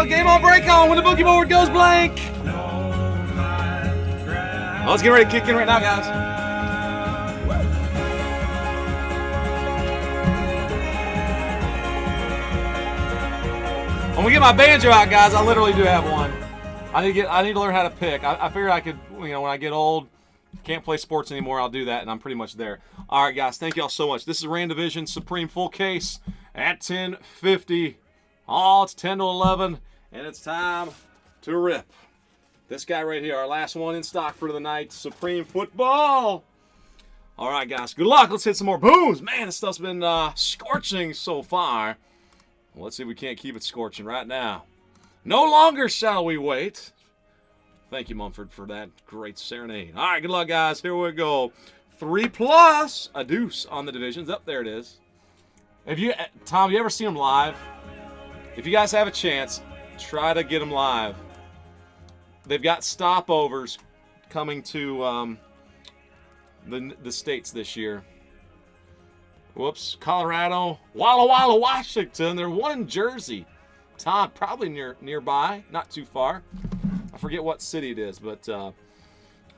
Oh, game on break on when the bookie board goes blank. Oh, let's get ready to kick in right now, guys. When we get my banjo out, guys, I literally do have one. I need to get. I need to learn how to pick. I, I figured I could. You know, when I get old, can't play sports anymore. I'll do that, and I'm pretty much there. All right, guys. Thank y'all so much. This is Rand Division Supreme Full Case at 10:50. Oh, it's 10 to 11, and it's time to rip. This guy right here, our last one in stock for the night, Supreme Football. All right, guys. Good luck. Let's hit some more booms. Man, this stuff's been uh, scorching so far. Well, let's see if we can't keep it scorching right now. No longer shall we wait. Thank you, Mumford, for that great serenade. All right, good luck, guys. Here we go. Three plus a deuce on the divisions. Up there it is. Have you, Tom? Have you ever seen them live? If you guys have a chance, try to get them live. They've got stopovers coming to um, the the states this year. Whoops, Colorado, Walla Walla, Washington. They're one in Jersey. Tom, probably near nearby, not too far. I forget what city it is, but uh,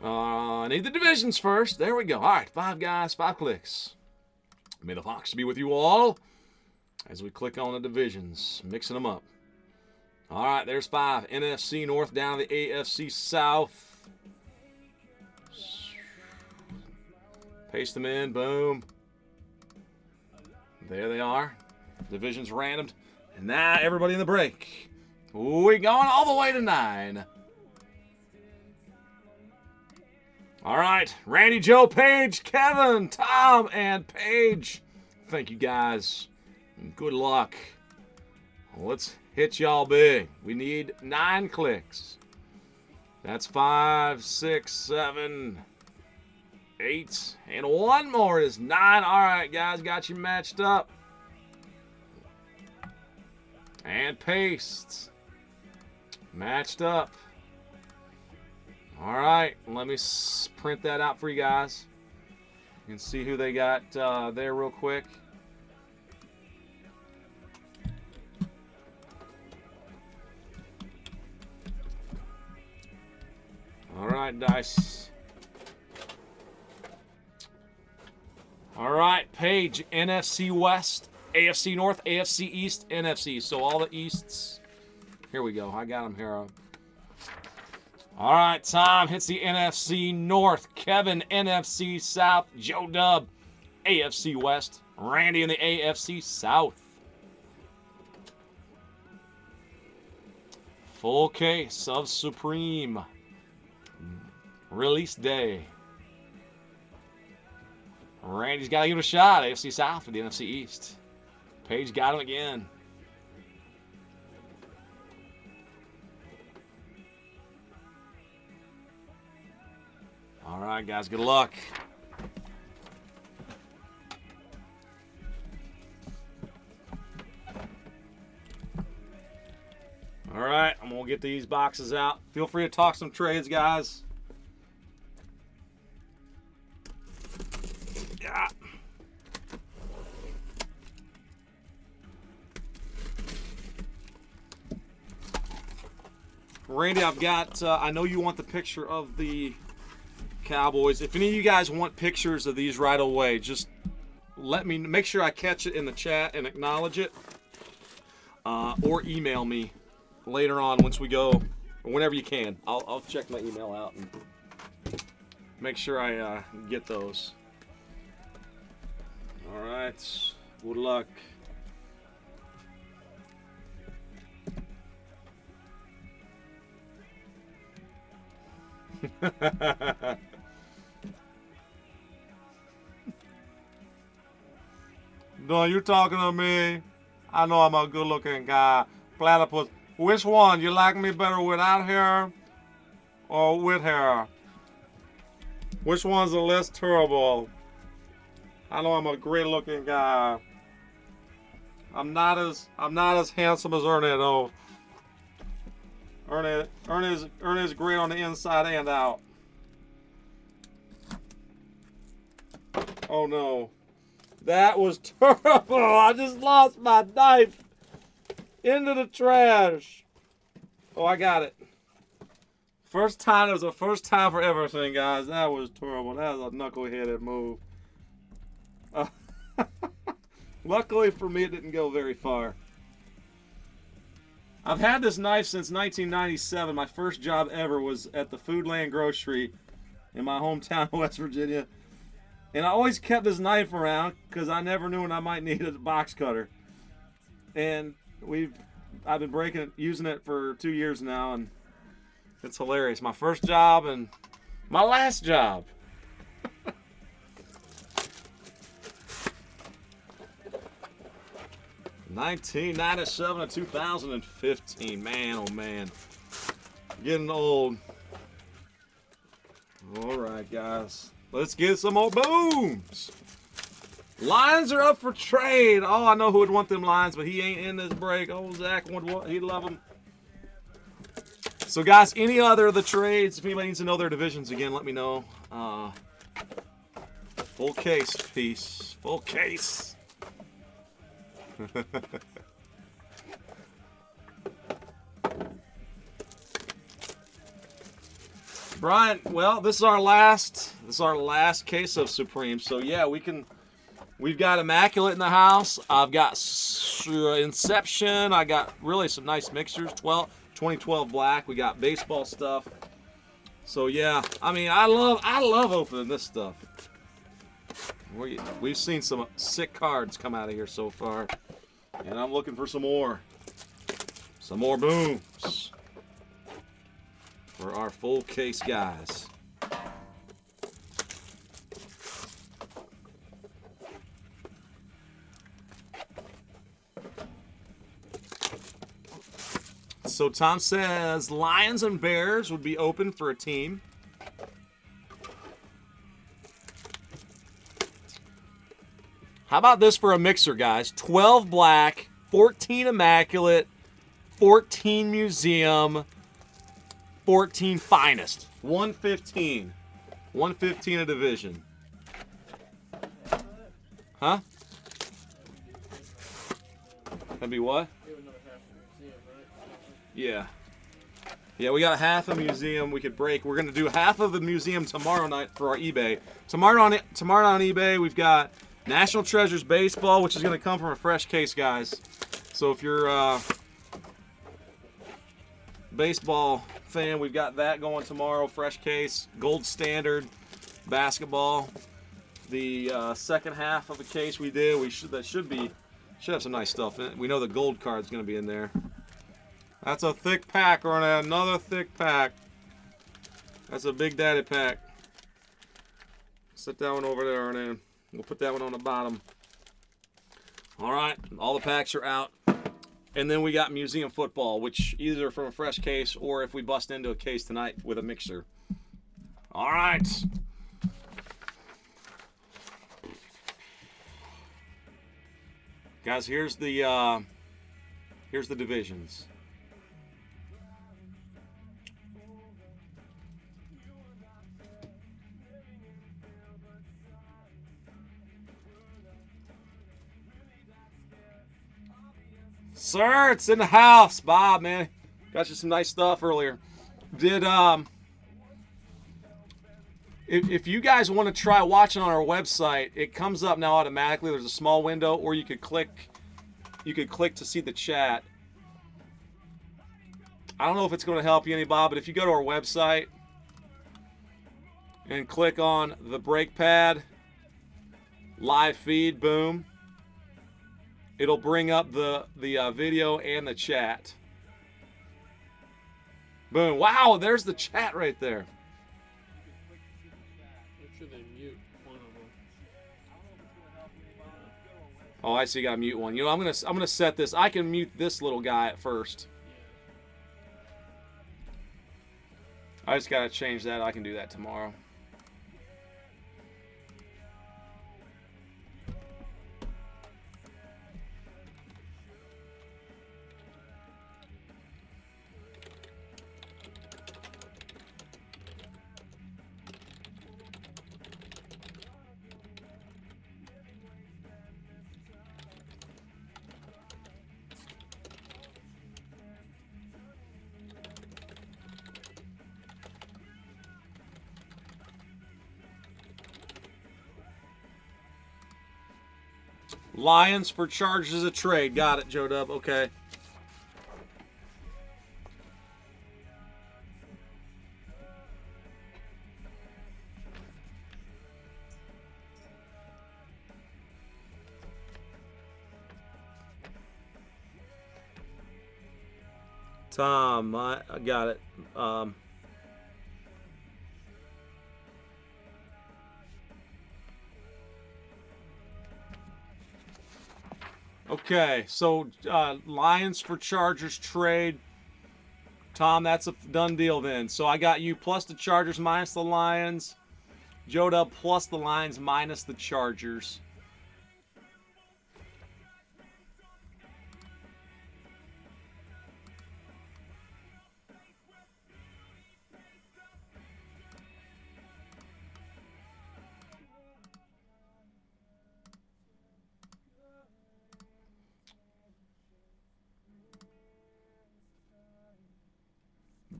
uh, I need the divisions first. There we go. All right, five guys, five clicks. May the Fox be with you all as we click on the divisions, mixing them up. All right, there's five. NFC North down to the AFC South. Paste them in. Boom. There they are. Divisions random. And now everybody in the break. We going all the way to nine. All right, Randy, Joe, Paige, Kevin, Tom, and Paige. Thank you guys. Good luck. Let's hit y'all big. We need nine clicks. That's five, six, seven, eight, and one more is nine. All right, guys, got you matched up. And paste. Matched up. All right, let me print that out for you guys. You can see who they got uh, there real quick. All right, dice. All right, Paige, NFC West, AFC North, AFC East, NFC. So all the Easts. Here we go. I got them here. All right, Tom hits the NFC North. Kevin, NFC South. Joe Dub, AFC West. Randy in the AFC South. Full case of Supreme. Release day. Randy's got to give it a shot. AFC South for the NFC East. Paige got him again. All right, guys. Good luck. All right, I'm going to get these boxes out. Feel free to talk some trades, guys. Randy, I've got, uh, I know you want the picture of the Cowboys. If any of you guys want pictures of these right away, just let me, make sure I catch it in the chat and acknowledge it. Uh, or email me later on once we go, or whenever you can. I'll, I'll check my email out and make sure I uh, get those. All right. Good luck. no, you talking to me? I know I'm a good-looking guy. Platypus. Which one? You like me better without hair or with hair? Which one's the less terrible? I know I'm a great looking guy. I'm not as I'm not as handsome as Ernie though. Ernie Ernie's Ernie's great on the inside and out. Oh no. That was terrible. I just lost my knife into the trash. Oh, I got it. First time, it was the first time for everything, guys. That was terrible. That was a knuckleheaded move. Uh, luckily for me, it didn't go very far. I've had this knife since 1997. My first job ever was at the Foodland Grocery in my hometown of West Virginia. And I always kept this knife around because I never knew when I might need a box cutter. And we've I've been breaking it, using it for two years now, and it's hilarious. My first job and my last job. 1997 to 2015. Man, oh man. Getting old. All right, guys. Let's get some more booms. Lions are up for trade. Oh, I know who would want them lions, but he ain't in this break. Oh, Zach would he'd love them. So, guys, any other of the trades, if anybody needs to know their divisions again, let me know. Uh, full case piece. Full case. Brian, well, this is our last this is our last case of Supreme. So yeah, we can we've got Immaculate in the house. I've got Inception. I got really some nice mixtures. 12 2012 black. We got baseball stuff. So yeah, I mean, I love I love opening this stuff. We, we've seen some sick cards come out of here so far. And I'm looking for some more. Some more booms. For our full case guys. So Tom says Lions and Bears would be open for a team. How about this for a mixer, guys? 12 black, 14 immaculate, 14 museum, 14 finest. 115. 115 a division. Huh? That'd be what? Yeah. Yeah, we got half a museum we could break. We're gonna do half of the museum tomorrow night for our eBay. Tomorrow on tomorrow on eBay, we've got National Treasures Baseball, which is going to come from a fresh case, guys. So if you're uh, baseball fan, we've got that going tomorrow. Fresh case, gold standard basketball. The uh, second half of the case we did, we should that should be should have some nice stuff in it. We know the gold card is going to be in there. That's a thick pack, or another thick pack. That's a big daddy pack. Set that one over there, Arnan. We'll put that one on the bottom. All right, all the packs are out. And then we got museum football, which either from a fresh case or if we bust into a case tonight with a mixer. All right. Guys, here's the uh, here's the divisions. Sir, it's in the house. Bob, man. Got you some nice stuff earlier. Did, um, if, if you guys want to try watching on our website, it comes up now automatically. There's a small window, or you could click, you could click to see the chat. I don't know if it's going to help you any, Bob, but if you go to our website and click on the brake pad, live feed, boom, it'll bring up the, the uh, video and the chat. Boom. Wow, there's the chat right there. Oh, I see. Got mute one. You know, I'm gonna I'm gonna set this. I can mute this little guy at first. I just gotta change that. I can do that tomorrow. Lions for Chargers a trade. Got it, Joe Dub. Okay. Tom, I, I got it. Um, okay, so uh, Lions for Chargers trade. Tom, that's a done deal then. So I got you plus the Chargers minus the Lions. Joda plus the Lions minus the Chargers.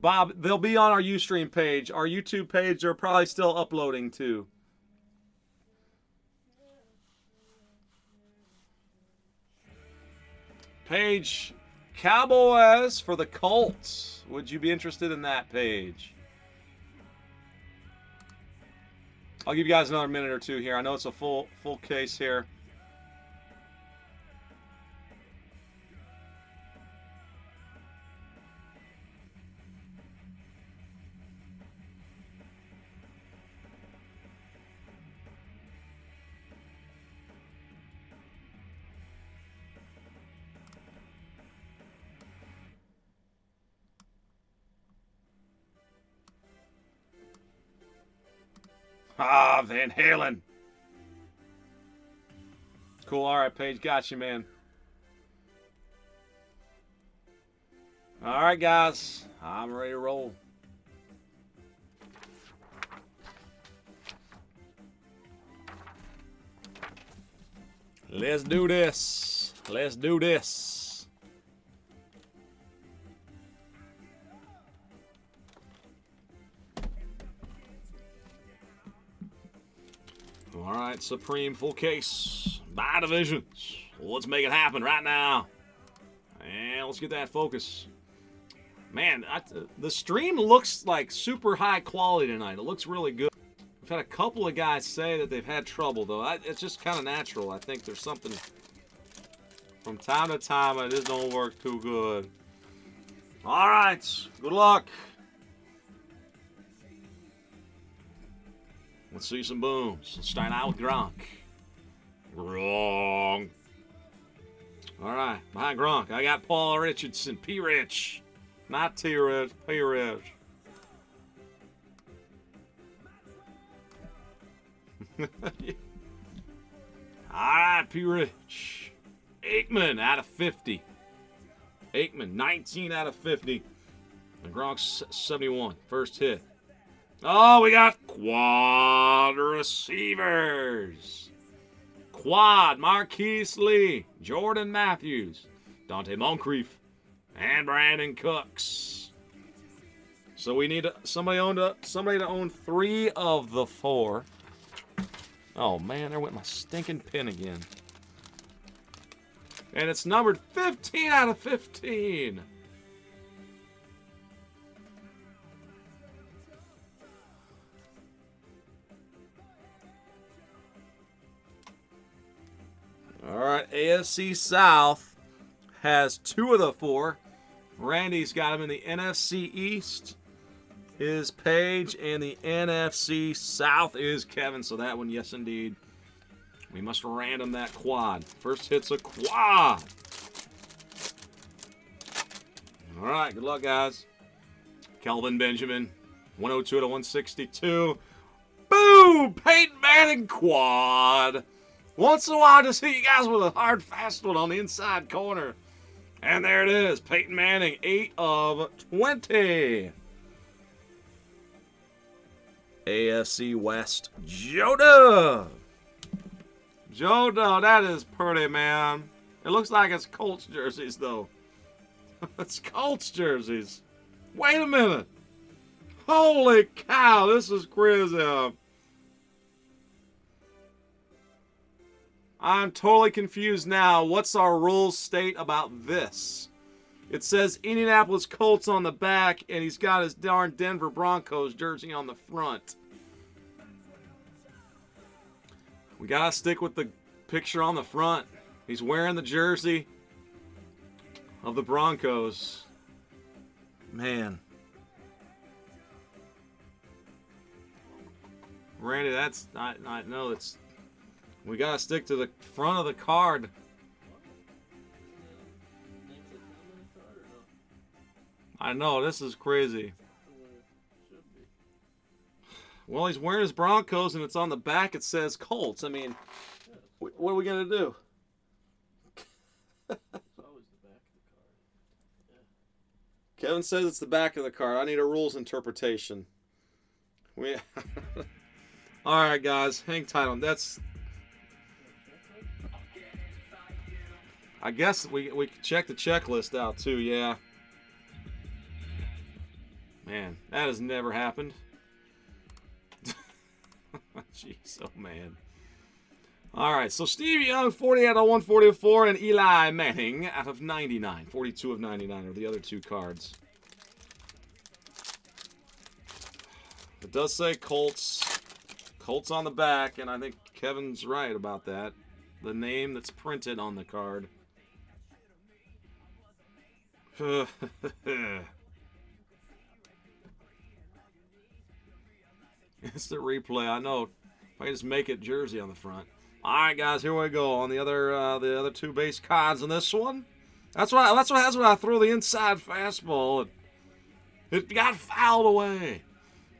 Bob, they'll be on our Ustream page. Our YouTube page, they're probably still uploading too. Page Cowboys for the Colts. Would you be interested in that page? I'll give you guys another minute or two here. I know it's a full full case here. Van Halen. Cool. All right, Paige. Got you, man. All right, guys. I'm ready to roll. Let's do this. Let's do this. Supreme full case. By divisions. Let's make it happen right now. And let's get that focus. Man, I, the stream looks like super high quality tonight. It looks really good. I've had a couple of guys say that they've had trouble, though. I, it's just kind of natural. I think there's something from time to time it just don't work too good. All right, good luck. Let's see some booms. Let's start out with Gronk. Wrong. All right, behind Gronk, I got Paul Richardson, P. Rich. Not T. Rich, P. Rich. All right, P. Rich. Aikman out of 50. Aikman, 19 out of 50. And Gronk's 71. First hit. Oh, we got quad receivers. Quad, Marquise Lee, Jordan Matthews, Donte Moncrief, and Brandin Cooks. So we need somebody owned a, somebody to own three of the four. Oh man, there went my stinking pin again. And it's numbered 15 out of 15. All right, AFC South has two of the four. Randy's got him in the NFC East is Paige, and the NFC South is Kevin. So that one, yes, indeed. We must random that quad. First hit's a quad. All right, good luck, guys. Kelvin Benjamin, 102 to 162. Boom! Peyton Manning quad. Once in a while, I just you guys with a hard, fast one on the inside corner. And there it is. Peyton Manning, 8 of 20. AFC West, Joda. Joda, that is pretty, man. It looks like it's Colts jerseys, though. it's Colts jerseys. Wait a minute. Holy cow, this is crazy. I'm totally confused now. What's our rules state about this? It says Indianapolis Colts on the back, and he's got his darn Denver Broncos jersey on the front. We gotta stick with the picture on the front. He's wearing the jersey of the Broncos. Man. Randy, that's not, not no, it's we gotta stick to the front of the card. I know, this is crazy. Well, he's wearing his Broncos, and it's on the back. It says Colts. I mean, what are we gonna do? Kevin says it's the back of the card. I need a rules interpretation. We. All right, guys, hang tight on. That's. I guess we we can check the checklist out too. Yeah. Man, that has never happened. Jeez, oh man. All right, so Steve Young, 40 out of 144, and Eli Manning out of 99. 42 of 99 are the other two cards. It does say Colts. Colts on the back, and I think Kevin's right about that. The name that's printed on the card. it's the replay. I know. If I just make it jersey on the front. All right, guys, here we go on the other uh, the other two base cards in this one. That's why that's what that's when I threw the inside fastball. It, it got fouled away.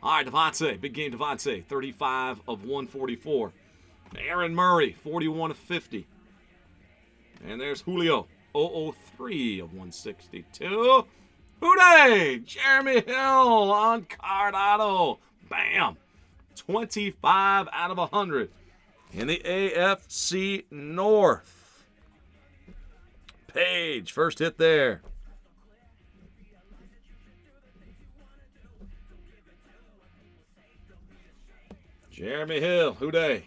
All right, Devontae, big game Devontae, 35 of 144. Aaron Murray, 41 of 50. And there's Julio, 003 of 162. Hooday! Jeremy Hill on card auto. Bam! 25 out of 100 in the AFC North. Page, first hit there. Jeremy Hill, who day?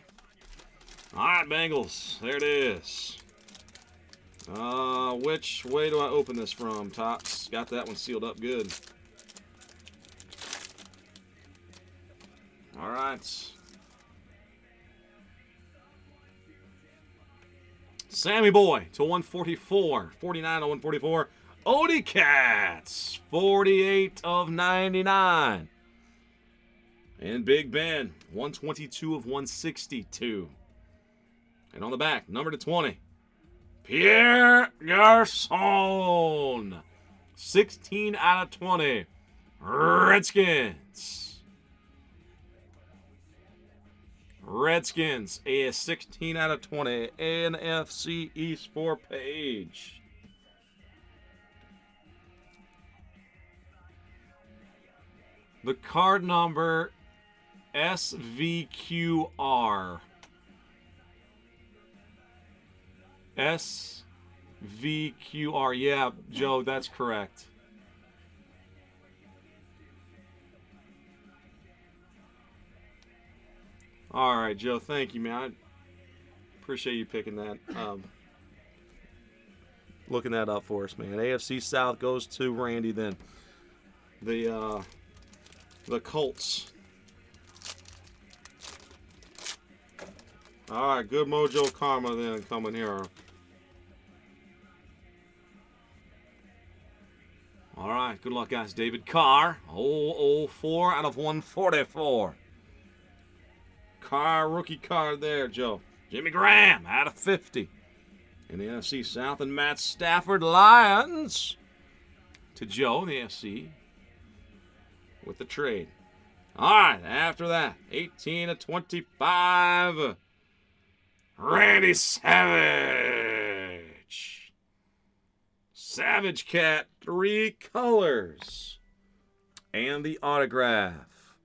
All right, Bengals, there it is. Uh, which way do I open this from, Topps? Got that one sealed up good. All right. Sammy Boy to 144. 49 to 144. Odie Cats, 48 of 99. And Big Ben, 122 of 162. And on the back, number to 20, Pierre Garcon, 16 out of 20. Redskins. Redskins, a 16 out of 20 NFC East 4 page. The card number SVQR. SVQR. Yeah, Joe, that's correct. All right, Joe. Thank you, man. I appreciate you picking that. Um, looking that up for us, man. AFC South goes to Randy. Then the uh, the Colts. All right, good Mojo Karma then coming here. All right, good luck, guys. David Carr, 004 out of 144. Carr, rookie card there, Joe. Jimmy Graham out of 50. In the NFC South, and Matt Stafford Lions to Joe in the NFC with the trade. All right, after that, 18 to 25. Randy Savage. Savage Cat, three colors. And the autograph.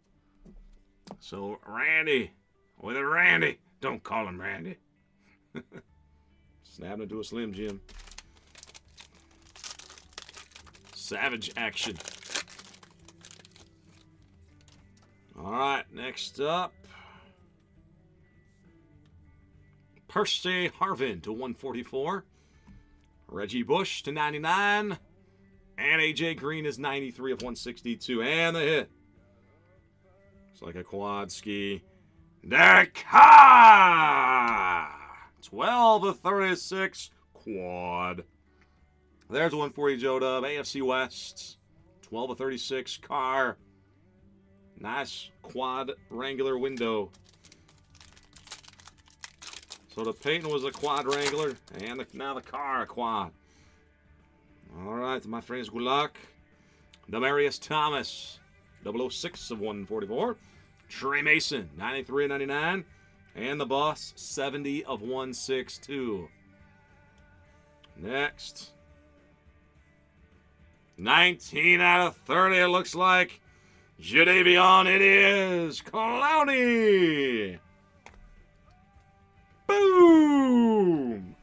So, Randy with a Randy. Don't call him Randy. Snapping into a Slim Jim. Savage action. All right, next up. Percy Harvin to 144. Reggie Bush to 99. And AJ Green is 93 of 162. And the hit. It's like a quad ski. Carr! 12 of 36 quad. There's one for you, Joe Dub. AFC West. 12 of 36 Car. Nice quad wrangler window. So the Peyton was a quad wrangler, and the, now the car a quad. All right, my friends, good luck. Demaryius Thomas, 006 of 144. Tre Mason, 93 of 99. And the boss, 70 of 162. Next. 19 out of 30, it looks like. Jadeveon, it is. Clowney. Boom!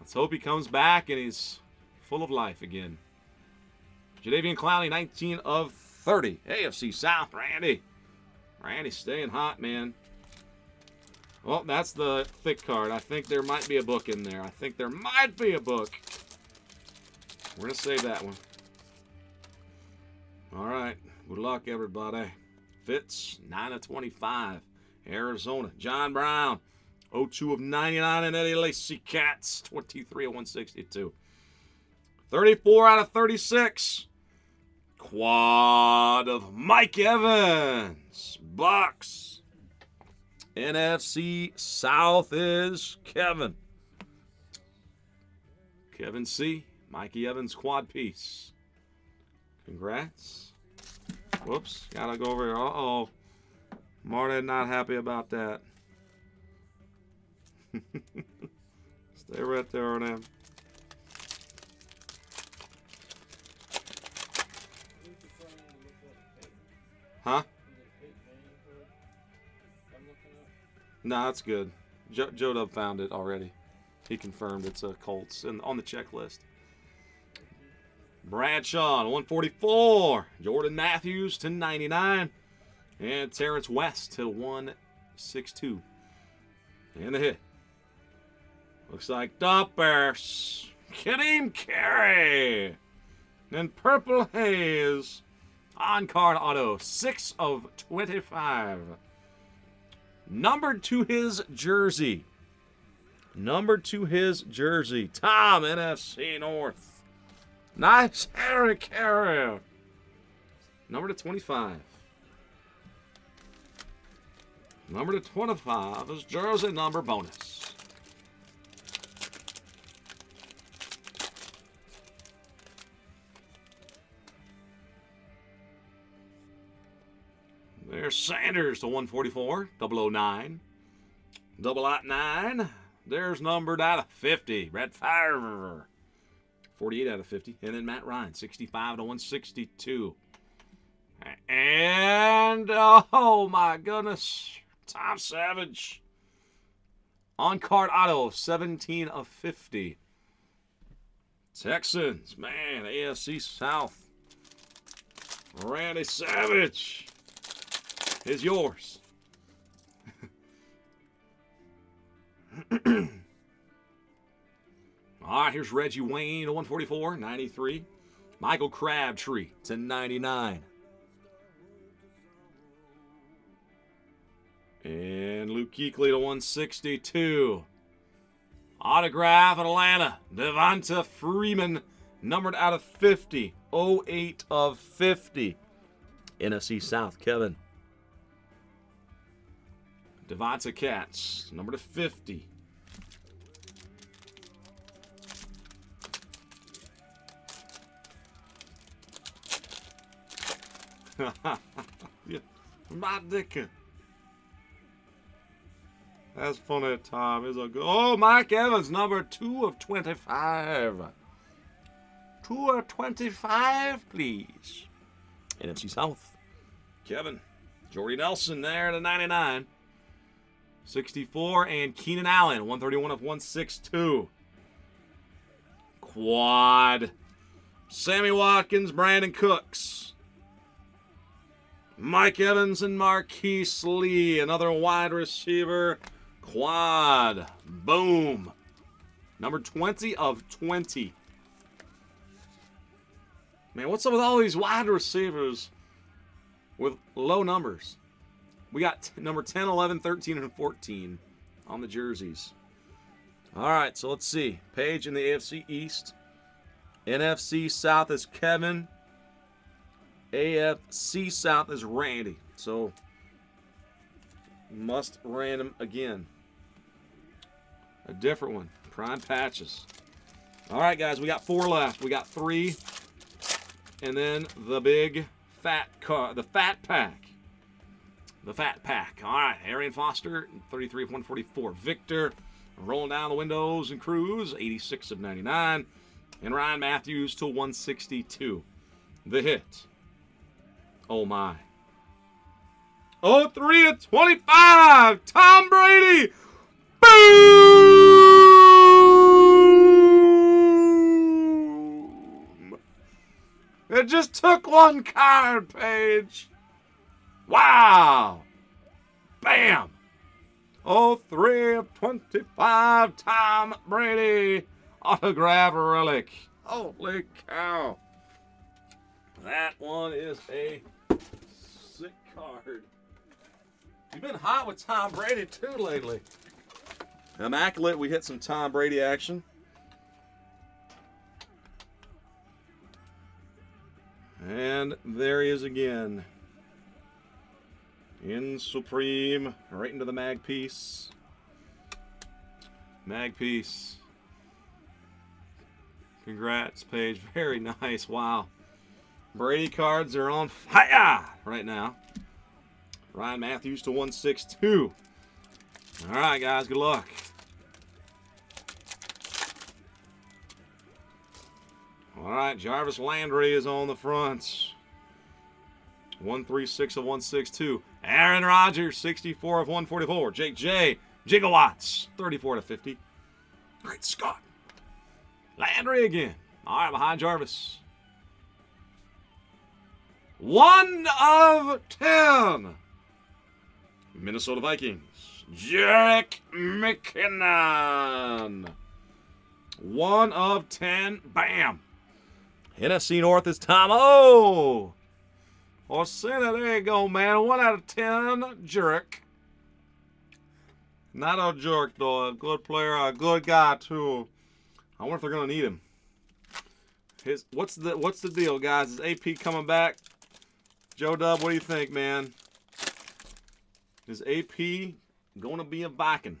Let's hope he comes back and he's full of life again. Jadeveon Clowney, 19 of 30. AFC South, Randy. Randy staying hot, man. Well, that's the thick card. I think there might be a book in there. I think there might be a book. We're going to save that one. All right. Good luck, everybody. Fitz, 9 of 25. Arizona. John Brown, 02 of 99. And Eddie Lacy Cats, 23 of 162. 34 out of 36. Quad of Mike Evans. Bucks. NFC South is Kevin. Kevin C. Mikey Evans quad piece. Congrats. Whoops. Gotta go over here. Uh-oh. Marty not happy about that. Stay right there on him. Huh? No, that's good. Joe, Joe Dub found it already. He confirmed it's a Colts and on the checklist. Bradshaw, 144. Jordan Matthews to 99. And Terrance West to 162. And the hit. Looks like Doppers. Kadeem Carey. And Purple Haze. On card auto. 6 of 25. Numbered to his jersey. Numbered to his jersey. Tom, NFC North. Nice Harry Carey. Number to 25. Number to 25 is jersey number bonus. There's Sanders to 144, 009. Double out 9. There's numbered out of 50. Red Fire. 48 out of 50. And then Matt Ryan, 65 to 162. And, oh my goodness, Tom Savage. On card auto, 17 of 50. Texans, man, AFC South. Randy Savage is yours. All right, here's Reggie Wayne to 144, 93. Michael Crabtree to 99. And Luke Kuechly to 162. Autograph in Atlanta. Devonta Freeman, numbered out of 50. 08 of 50. NFC South, Kevin. Devonta Cats, number to 50. yeah, my dick. That's funny, Tom. Is a good. Oh, Mike Evans, number two of 25. Two of 25, please. NFC South. Kevin. Jordy Nelson there to 99. 64. And Keenan Allen, 131 of 162. Quad. Sammy Watkins, Brandin Cooks. Mike Evans and Marquise Lee, another wide receiver. Quad. Boom. Number 20 of 20. Man, what's up with all these wide receivers with low numbers? We got number 10, 11, 13, and 14 on the jerseys. All right, so let's see. Page in the AFC East. NFC South is Kevin. AFC South is Randy. So must random again. A different one. Prime patches. All right, guys, we got four left. We got three, and then the big fat car, the fat pack. The fat pack. All right, Arian Foster, 33 of 144. Victor, rolling down the windows and Cruz, 86 of 99. And Ryan Mathews to 162. The hit. Oh my. Oh, 3 of 25. Tom Brady. Boom. It just took one card, Page. Wow. Bam. Oh, 3 of 25. Tom Brady. Autograph relic. Holy cow. That one is a sick card. You've been hot with Tom Brady too lately. Immaculate, we hit some Tom Brady action. And there he is again. In Supreme, right into the mag piece. Mag piece. Congrats, Paige. Very nice. Wow. Brady cards are on fire right now. Ryan Mathews to 162. All right, guys. Good luck. All right, Jarvis Landry is on the front. 136 of 162. Aaron Rodgers, 64 of 144. Jake J. Gigawatts, 34 to 50. Great Scott. Landry again. All right, behind Jarvis. One of ten. Minnesota Vikings. Jerick McKinnon. One of ten. Bam. NFC North is Tom O. Oh! Or Senna, there you go, man. One out of ten. Jerick. Not a jerk, though. A good player, a good guy, too. I wonder if they're gonna need him. His what's the what's the deal, guys? Is AP coming back? Joe Dub, what do you think, man? Is AP gonna be a Viking?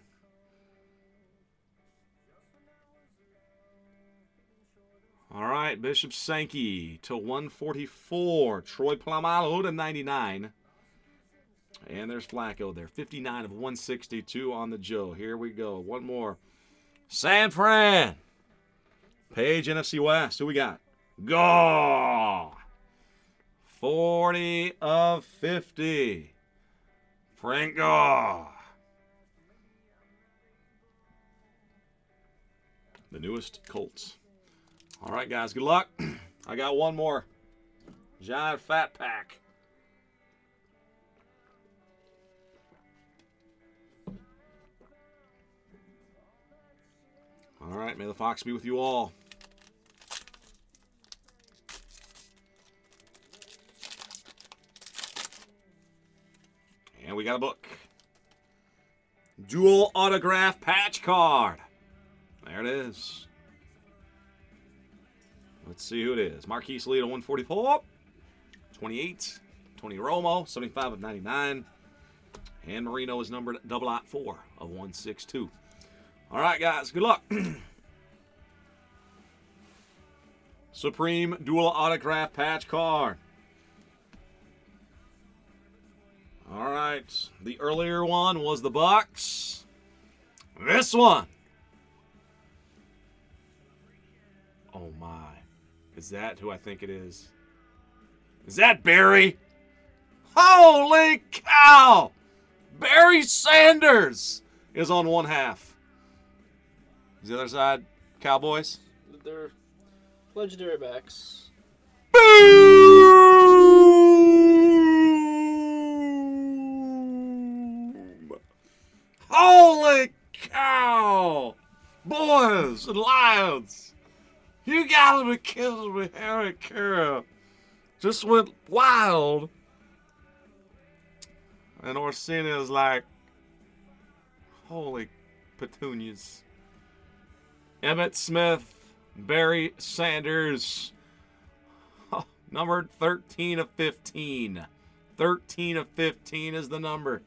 All right, Bishop Sankey to 144. Troy Polamalu to 99. And there's Flacco there. 59 of 162 on the Joe. Here we go. One more. San Fran. Page NFC West. Who we got? Go! 40 of 50. Frank Gore. The newest Colts. All right, guys. Good luck. I got one more. Giant Fat Pack. All right, may the fox be with you all. And we got a book. Dual autograph patch card. There it is. Let's see who it is. Marquise Lee 144. 28. Tony Romo, 75 of 99. And Marino is numbered double out 4 of 162. All right, guys. Good luck. Supreme Dual Autograph Patch Card. All right. The earlier one was the Bucks. This one. Oh my. Is that who I think it is? Is that Barry? Holy cow! Barry Sanders is on one half. Is the other side Cowboys? They're legendary backs. Boom! Holy cow! Boys and lions! You gotta be kidding me, Harry Caray. Just went wild. And Orsinia's like, holy petunias. Emmitt Smith, Barry Sanders, number 13 of 15. 13 of 15 is the number.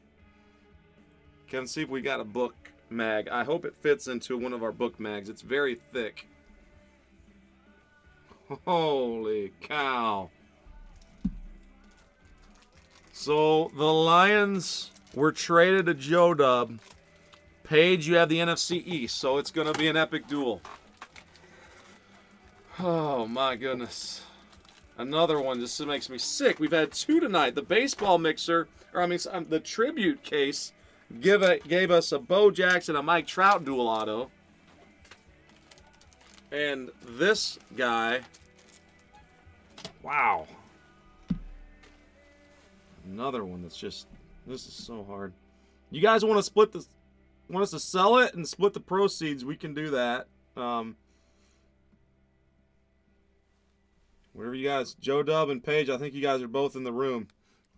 Can see if we got a book mag. I hope it fits into one of our book mags. It's very thick. Holy cow. So the Lions were traded to Joe Dub. Paige, you have the NFC East, so it's going to be an epic duel. Oh my goodness. Another one This makes me sick. We've had two tonight. The baseball mixer, or I mean, um, the tribute case, give a, gave us a Bo Jackson, a Mike Trout dual auto. And this guy, wow. Another one that's just, this is so hard. You guys want to split this, want us to sell it and split the proceeds, we can do that. Um, Wherever you guys, Joe Dub and Paige, I think you guys are both in the room.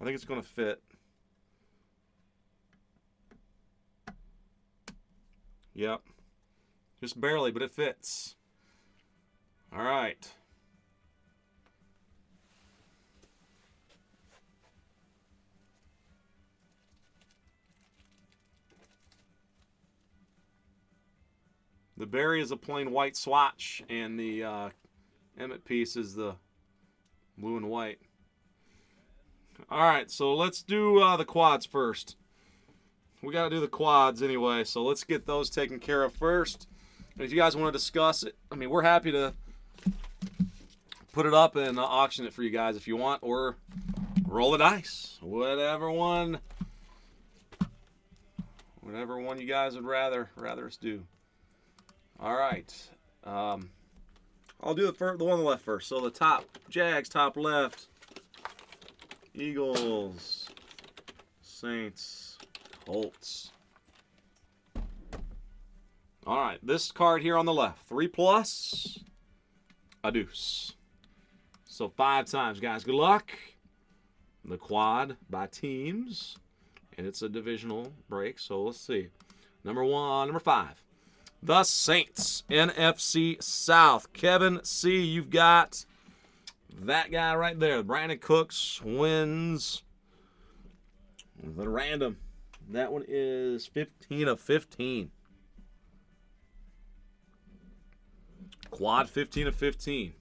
I think it's going to fit. Yep. Just barely, but it fits. All right. The Barry is a plain white swatch, and the uh, Emmitt piece is the blue and white. All right, so let's do uh, the quads first. We got to do the quads anyway, so let's get those taken care of first. If you guys want to discuss it, I mean, we're happy to put it up and auction it for you guys if you want, or roll the dice. Whatever one, whatever one you guys would rather rather us do. All right. Um, I'll do the, first, the one on the left first. So the top, Jags, top left. Eagles, Saints, Colts. All right, this card here on the left, three plus, a deuce. So five times, guys. Good luck. The quad by teams, and it's a divisional break. So let's see. Number one, number five. The Saints, NFC South. Kevin C., you've got that guy right there. Brandin Cooks wins the random. That one is 15 of 15. Quad 15 of 15.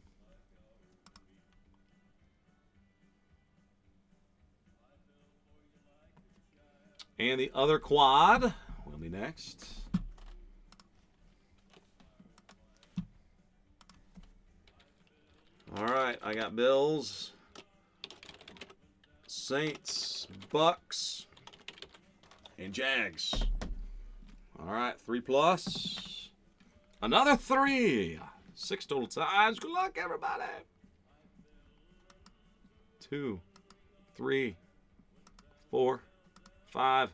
And the other quad will be next. All right, I got Bills, Saints, Bucks, and Jags. All right, three plus. Another three. Six total times. Good luck, everybody. Two, three, four, five.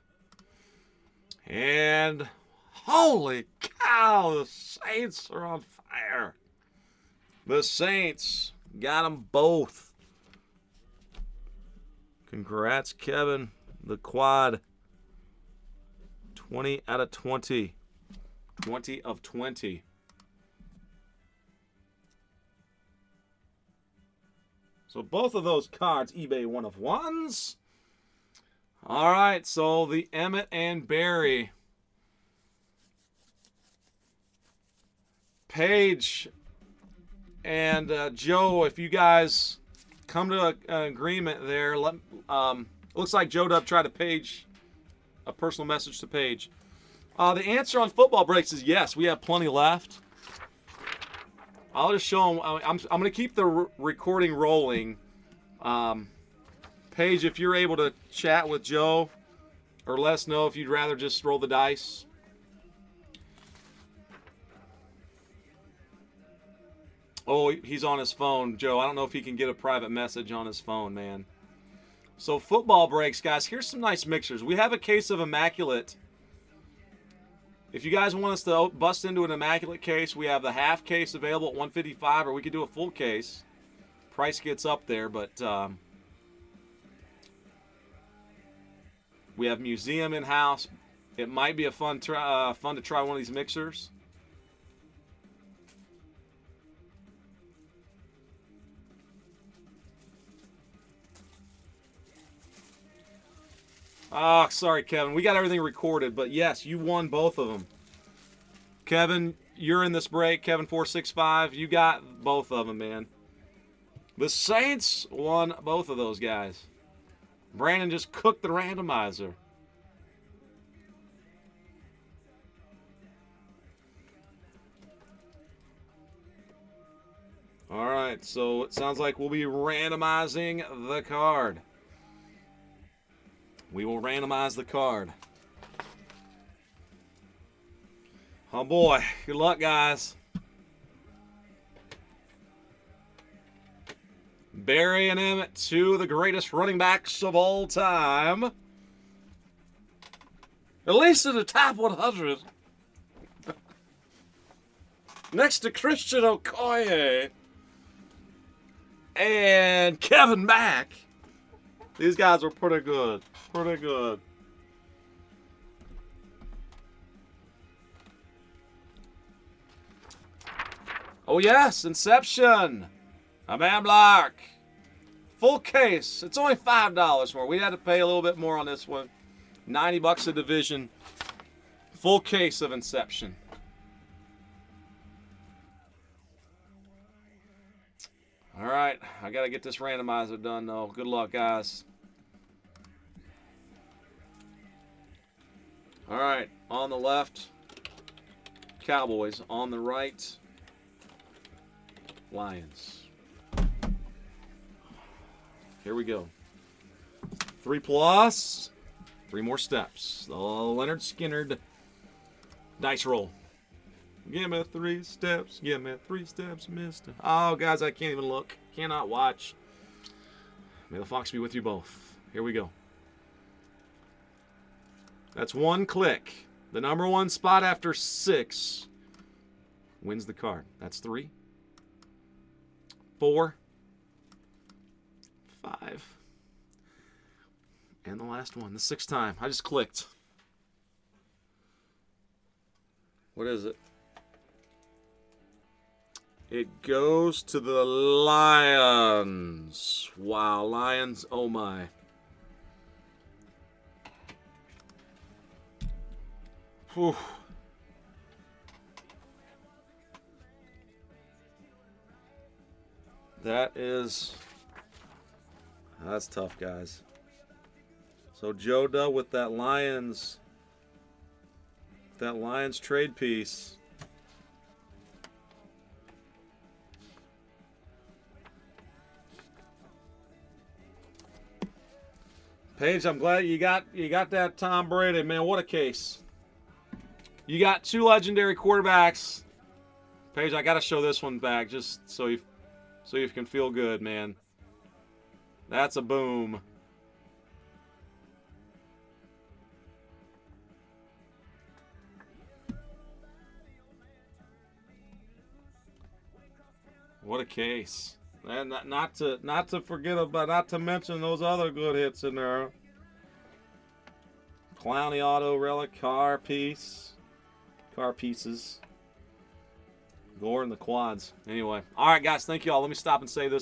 And holy cow, the Saints are on fire. The Saints got them both. Congrats, Kevin. The quad. 20 out of 20. 20 of 20. So both of those cards, eBay one of ones. All right, so the Emmitt and Barry. Paige and uh, Joe, if you guys come to an agreement there, let, um, looks like Joe Dub tried to page a personal message to Paige. Uh, the answer on football breaks is yes. We have plenty left. I'll just show them. I'm, I'm going to keep the re recording rolling. Um, Paige, if you're able to chat with Joe or let us know if you'd rather just roll the dice. Oh, he's on his phone, Joe. I don't know if he can get a private message on his phone, man. So football breaks, guys. Here's some nice mixers. We have a case of Immaculate If you guys want us to bust into an immaculate case, we have the half case available at 155 or we could do a full case. Price gets up there, but um, we have museum in house. It might be a fun try, uh, fun to try one of these mixers. Oh, sorry, Kevin. We got everything recorded, but yes, you won both of them. Kevin, you're in this break. Kevin four six five, you got both of them, man. The Saints won both of those guys. Brandin just cooked the randomizer. All right, so it sounds like we'll be randomizing the card. We will randomize the card. Oh boy, good luck, guys. Emmitt, two of the greatest running backs of all time. At least in the top 100. Next to Christian Okoye and Kevin Mack. These guys are pretty good. Pretty good. Oh yes, Inception. A man block. Full case. It's only five dollars more. We had to pay a little bit more on this one. 90 bucks a division. Full case of Inception. All right, I got to get this randomizer done though. Good luck, guys. All right, on the left, Cowboys. On the right, Lions. Here we go. Three plus, three more steps. The Lynyrd Skynyrd dice roll. Give me three steps. Give me three steps, mister. Oh, guys, I can't even look. Cannot watch. May the fox be with you both. Here we go. That's one click. The number one spot after six wins the card. That's three, four, five, and the last one, the sixth time. I just clicked. What is it? It goes to the Lions. Wow, Lions, oh my. Whew. That is that's tough, guys. So Joda with that Lions that Lions trade piece. Paige, I'm glad you got you got that Tom Brady, man. What a case. You got two legendary quarterbacks. Paige, I got to show this one back just so you so you can feel good, man. That's a boom. What a case. And not, not to not to forget about not to mention those other good hits in there. Clowney auto relic car piece. Car pieces. Gore in the quads. Anyway. Alright guys, thank you all. Let me stop and say this